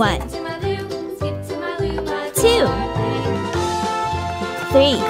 One, two, three.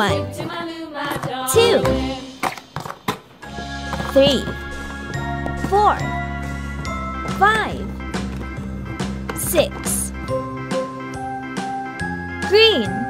One, two, three, four, five, six. Green.